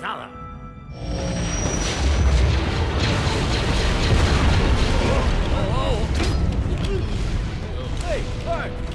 sala. Hey, Bart!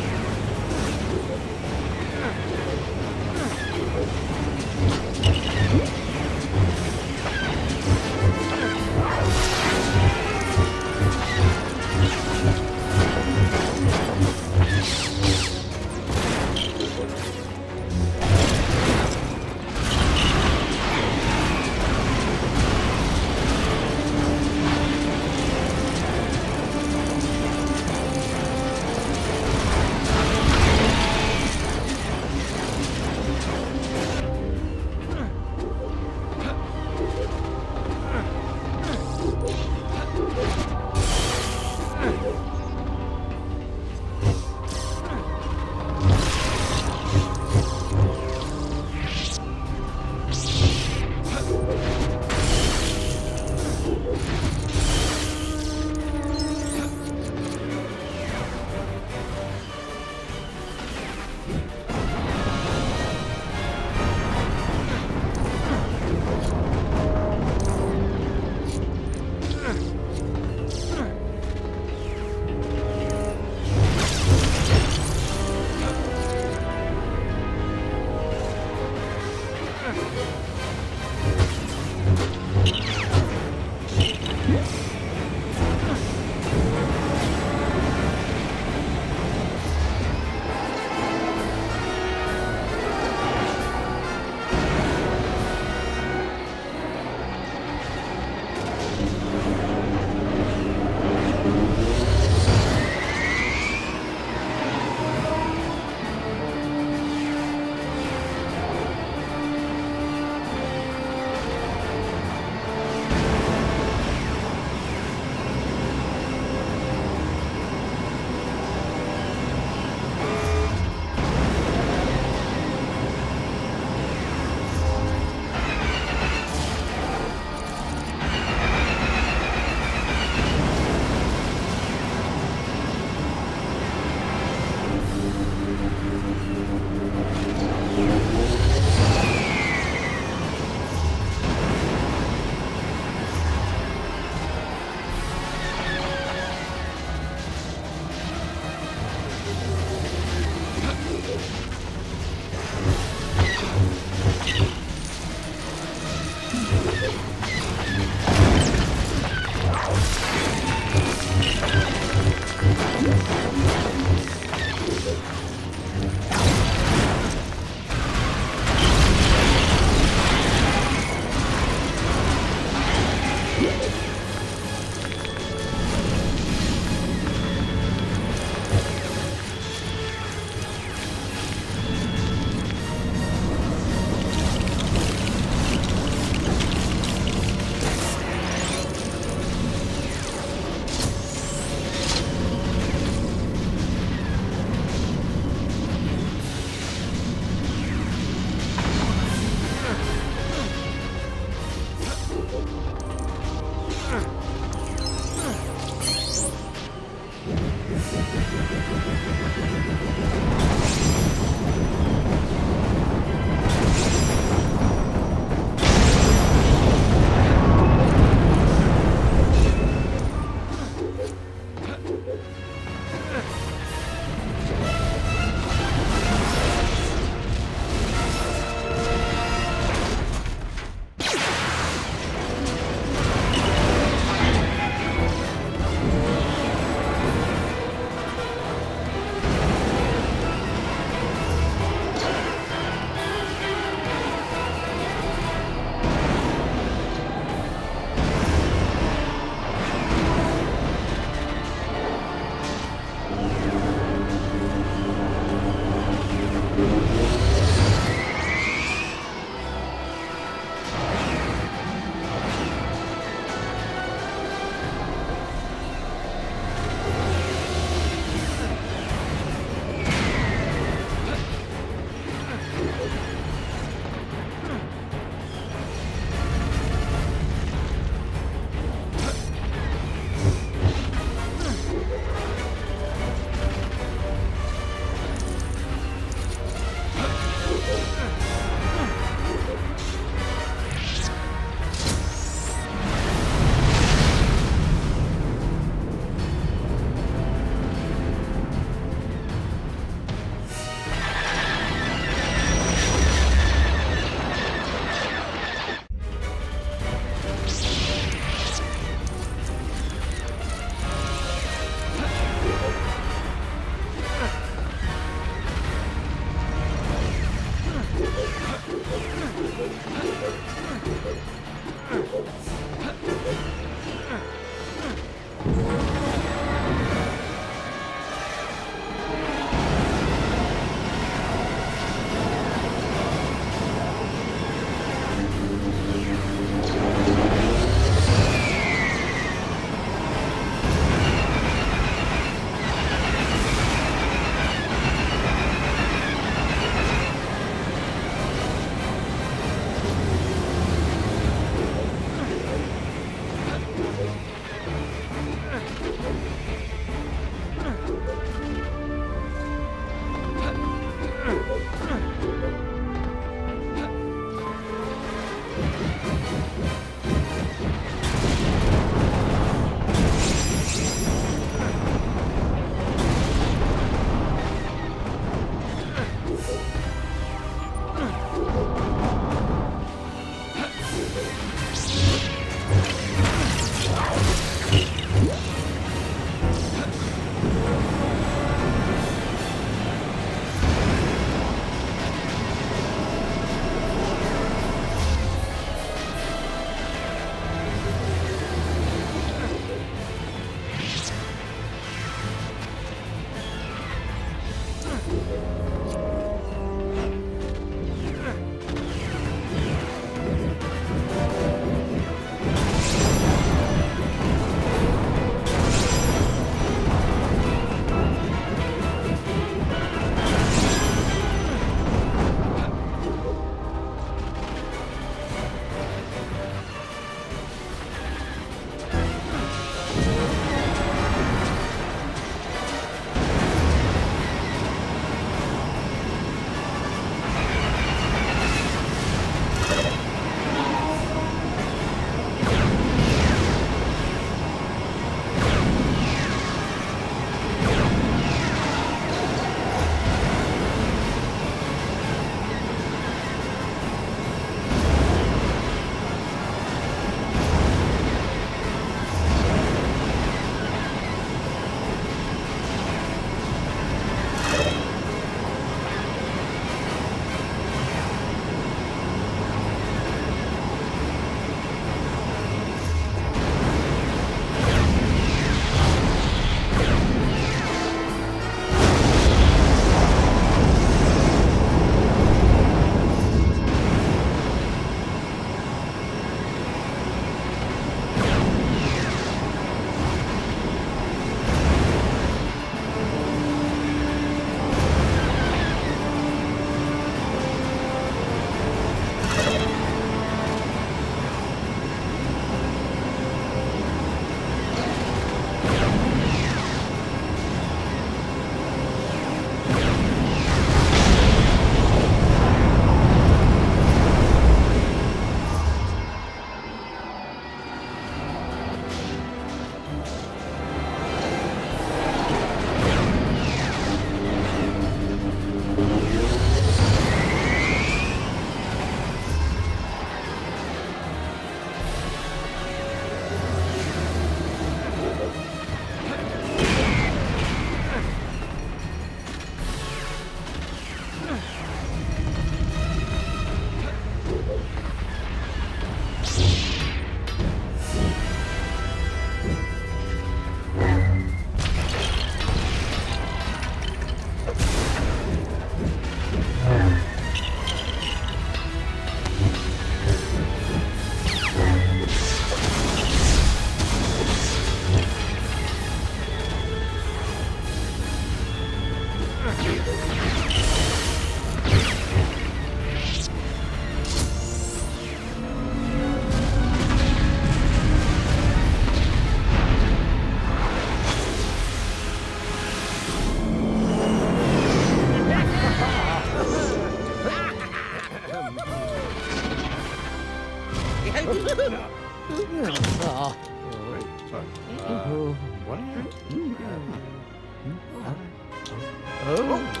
Oh.